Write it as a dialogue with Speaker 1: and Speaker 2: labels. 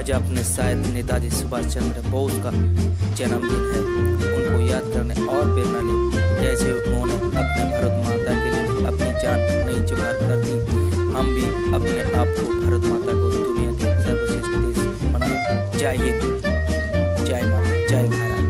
Speaker 1: आज अपने शायद नेताजी सुभाष चंद्र बोस का जन्मदिन है। उनको याद करने और प्रेरणा ली। जैसे उन्होंने अपने भारत माता के लिए अपनी जान नहीं जुगाड़ कर दी, हम भी अपने आप को भारत माता को दुनिया के सर्वश्रेष्ठ देश बनाए जय माता जय भारत।